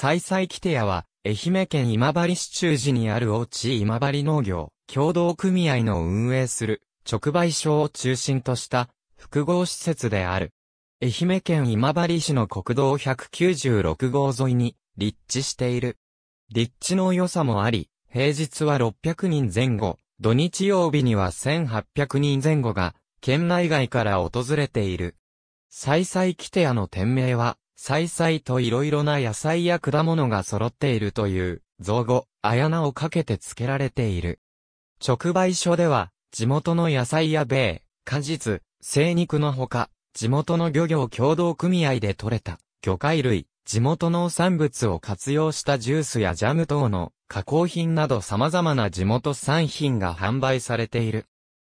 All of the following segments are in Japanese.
再々キテ屋は、愛媛県今治市中寺にある大地今治農業協同組合の運営する直売所を中心とした複合施設である。愛媛県今治市の国道196号沿いに立地している。立地の良さもあり、平日は600人前後、土日曜日には1800人前後が県内外から訪れている。再々キテ屋の店名は、再々と色々な野菜や果物が揃っているという、造語、あやなをかけて付けられている。直売所では、地元の野菜や米、果実、生肉のほか、地元の漁業協同組合で採れた、魚介類、地元農産物を活用したジュースやジャム等の加工品など様々な地元産品が販売されている。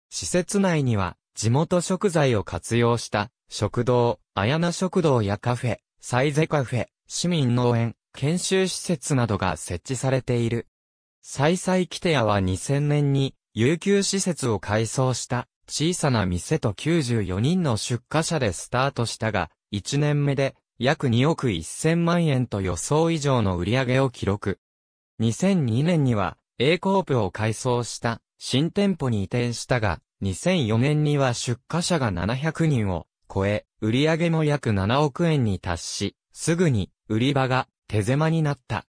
施設内には、地元食材を活用した食堂、あやな食堂やカフェ、サイゼカフェ、市民農園、研修施設などが設置されている。サイサイキテヤは2000年に有給施設を改装した小さな店と94人の出荷者でスタートしたが、1年目で約2億1000万円と予想以上の売り上げを記録。2002年には A コープを改装した新店舗に移転したが、2004年には出荷者が700人を超え、売上も約7億円に達し、すぐに売り場が手狭になった。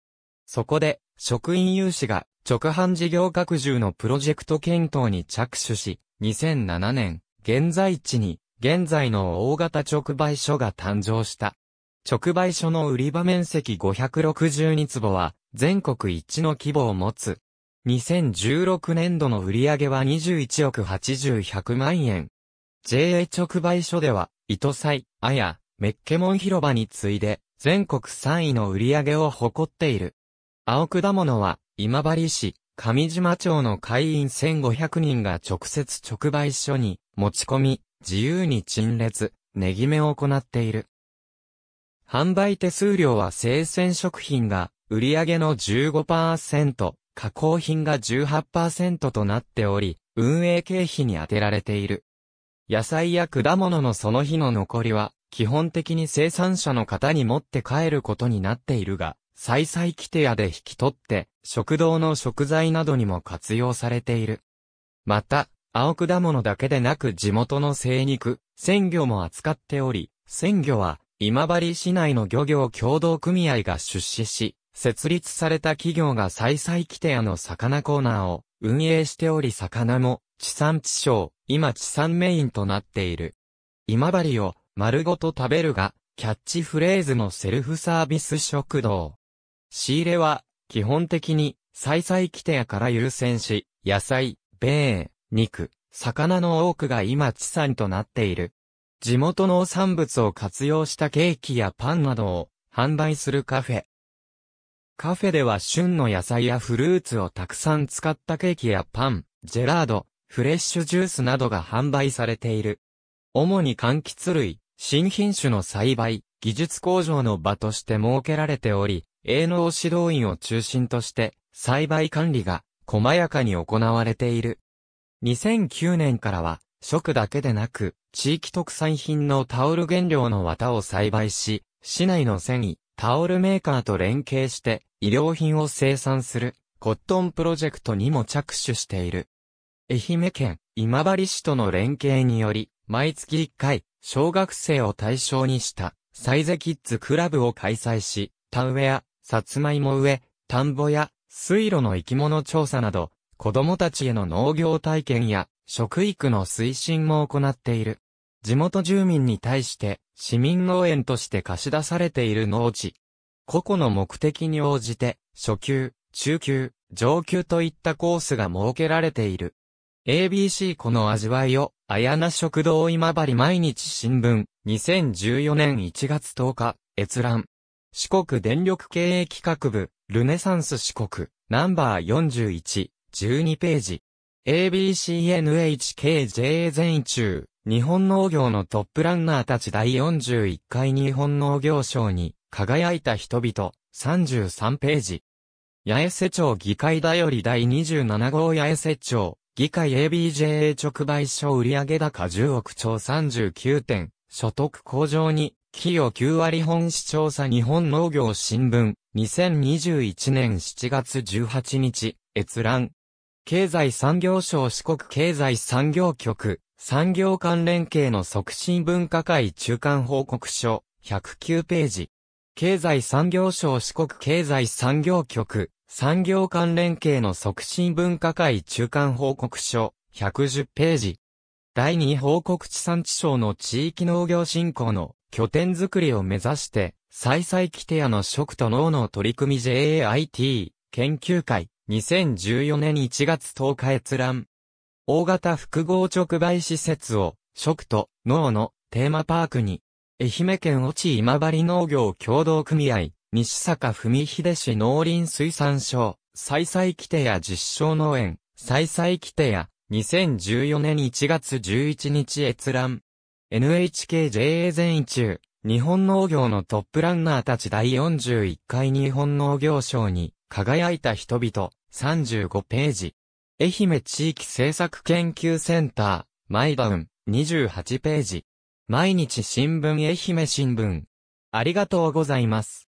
そこで、職員有志が直販事業拡充のプロジェクト検討に着手し、2007年、現在地に、現在の大型直売所が誕生した。直売所の売り場面積562坪は全国一の規模を持つ。2016年度の売上は21億80-100万円。JA 直売所では、糸祭、あや、メッケモン広場に次いで、全国3位の売り上げを誇っている。青果物は、今治市、上島町の会員1500人が直接直売所に持ち込み、自由に陳列、値決めを行っている。販売手数料は生鮮食品が売り上げの15%、加工品が18%となっており、運営経費に充てられている。野菜や果物のその日の残りは、基本的に生産者の方に持って帰ることになっているが、再々規定屋で引き取って、食堂の食材などにも活用されている。また、青果物だけでなく地元の生肉、鮮魚も扱っており、鮮魚は今治市内の漁業協同組合が出資し、設立された企業が再々規定の魚コーナーを運営しており魚も地産地消、今地産メインとなっている。今治を丸ごと食べるが、キャッチフレーズのセルフサービス食堂。仕入れは、基本的に、再々規定から優先し、野菜、米、肉、魚の多くが今地産となっている。地元農産物を活用したケーキやパンなどを販売するカフェ。カフェでは旬の野菜やフルーツをたくさん使ったケーキやパン、ジェラード、フレッシュジュースなどが販売されている。主に柑橘類、新品種の栽培、技術工場の場として設けられており、営農指導員を中心として栽培管理が細やかに行われている。2009年からは食だけでなく、地域特産品のタオル原料の綿を栽培し、市内の繊維、タオルメーカーと連携して、衣料品を生産する、コットンプロジェクトにも着手している。愛媛県、今治市との連携により、毎月1回、小学生を対象にした、サイゼキッズクラブを開催し、田植えや、さつまいも植え、田んぼや、水路の生き物調査など、子供たちへの農業体験や、食育の推進も行っている。地元住民に対して市民農園として貸し出されている農地。個々の目的に応じて初級、中級、上級といったコースが設けられている。ABC この味わいを、あやな食堂今治毎日新聞、2014年1月10日、閲覧。四国電力経営企画部、ルネサンス四国、ナンバー41、12ページ。ABCNHKJA 全中、日本農業のトップランナーたち第41回日本農業賞に輝いた人々、33ページ。八重瀬町議会だより第27号八重瀬町、議会 ABJA 直売所売上高10億超39点、所得向上に企業9割本市調査日本農業新聞、2021年7月18日、閲覧。経済産業省四国経済産業局、産業関連系の促進分科会中間報告書、109ページ。経済産業省四国経済産業局、産業関連系の促進分科会中間報告書、110ページ。第2報告地産地省の地域農業振興の拠点づくりを目指して、再々規定の食と農の取り組み JAIT 研究会2014年1月10日閲覧。大型複合直売施設を食と農のテーマパークに、愛媛県越智今治農業協同組合、西坂文秀市農林水産省、再々規定や実証農園、再々規定や2014年1月11日閲覧。NHKJA 全位中、日本農業のトップランナーたち第41回日本農業賞に輝いた人々35ページ。愛媛地域政策研究センター、マイダウン28ページ。毎日新聞愛媛新聞。ありがとうございます。